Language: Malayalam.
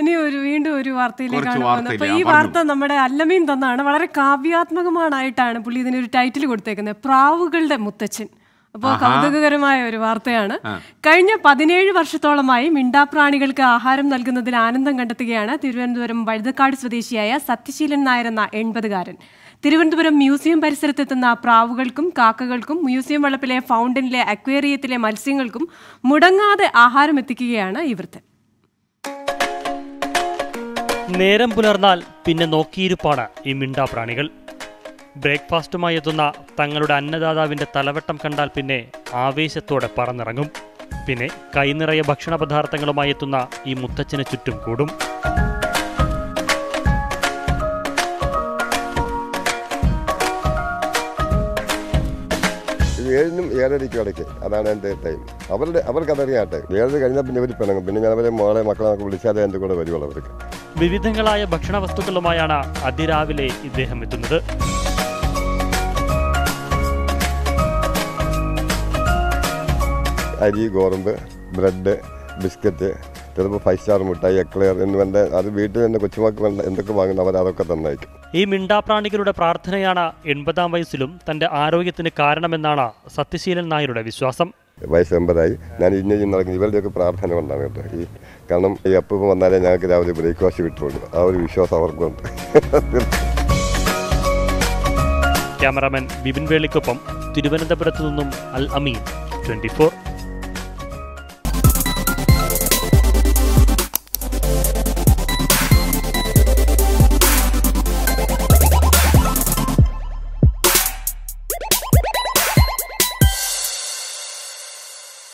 ഇനി ഒരു വീണ്ടും ഒരു വാർത്തയിലേക്കാണ് പോകുന്നത്. അപ്പൊ ഈ വാർത്ത നമ്മുടെ അല്ലമീൻ തന്നാണ്. വളരെ കാവ്യാത്മകമാണായിട്ടാണ് പുള്ളി ഇതിനൊരു ടൈറ്റിൽ കൊടുത്തേക്കുന്നത്. പ്രാവുകളുടെ മുത്തച്ഛൻ. അപ്പോൾ കൗതുകകരമായ ഒരു വാർത്തയാണ്. കഴിഞ്ഞ പതിനേഴ് വർഷത്തോളമായി മിണ്ടാപ്രാണികൾക്ക് ആഹാരം നൽകുന്നതിൽ ആനന്ദം കണ്ടെത്തുകയാണ് തിരുവനന്തപുരം വഴുതക്കാട് സ്വദേശിയായ സത്യശീലൻ നായർ എന്ന എൺപതുകാരൻ. തിരുവനന്തപുരം മ്യൂസിയം പരിസരത്തെത്തുന്ന പ്രാവുകൾക്കും കാക്കകൾക്കും മ്യൂസിയം വളപ്പിലെ ഫൗണ്ടനിലെ അക്വേറിയത്തിലെ മത്സ്യങ്ങൾക്കും മുടങ്ങാതെ ആഹാരം എത്തിക്കുകയാണ് വൃത്തൻ നേരം പുലർന്നാൽ പിന്നെ നോക്കിയിരിപ്പാണ് ഈ മിണ്ടാ മിണ്ടാപ്രാണികൾ. ബ്രേക്ക്ഫാസ്റ്റുമായി എത്തുന്ന തങ്ങളുടെ അന്നദാതാവിന്റെ തലവട്ടം കണ്ടാൽ പിന്നെ ആവേശത്തോടെ പറന്നിറങ്ങും. പിന്നെ കൈനിറയെ ഭക്ഷണ പദാർത്ഥങ്ങളുമായി എത്തുന്ന ഈ മുത്തച്ഛന് ചുറ്റും കൂടും. ഏഴിനും ഏഴരയ്ക്കും ഇടയ്ക്ക്. അതാണ് എന്റെ ടൈം അവരുടെ അവർക്ക് അതറിയാട്ടെ ഏഴര കഴിഞ്ഞാൽ പിന്നെ ഇവർ പിണങ്ങും. പിന്നെ ഞാൻ അവരെ മോളെ മക്കളെ വിളിച്ചാലേ എന്റെ കൂടെ വരുവുള്ളൂ അവർക്ക്. വിവിധങ്ങളായ ഭക്ഷണ വസ്തുക്കളുമായാണ് അതിരാവിലെ ഇദ്ദേഹം എത്തുന്നത്. അരി ഗോതമ്പ് ബ്രെഡ് ബിസ്ക്കറ്റ് ചിലപ്പോൾ ഫൈവ് സ്റ്റാർ മുട്ടായി എക്ലെയർ എന്ന് വേണ്ട അത് വീട്ടിൽ തന്നെ കൊച്ചുമക്കൾ എന്തൊക്കെ വാങ്ങുന്നു അവർ അതൊക്കെ തന്നയക്കും. ഈ മിണ്ടാപ്രാണികളുടെ പ്രാർത്ഥനയാണ് എൺപതാം വയസ്സിലും തന്റെ ആരോഗ്യത്തിന് കാരണമെന്നാണ് സത്യശീലൻ നായരുടെ വിശ്വാസം. വയസ്സ് മെമ്പറായി ഞാൻ ഇന്ന ഇന്ന് നടക്കുന്ന ഇവരുടെയൊക്കെ പ്രാർത്ഥന കൊണ്ടാണ് കേട്ടോ. ഈ കാരണം ഈ അപ്പം വന്നാലേ ഞങ്ങൾക്ക് രാവിലെ ബ്രേക്ക്ഫാസ്റ്റ് കിട്ടുള്ളൂ. ആ ഒരു വിശ്വാസം അവർക്കുണ്ട്. ക്യാമറാമാൻ ബിബിൻ വേളിക്കൊപ്പം തിരുവനന്തപുരത്ത് നിന്നും അൽ അമീൻ. ട്വന്റി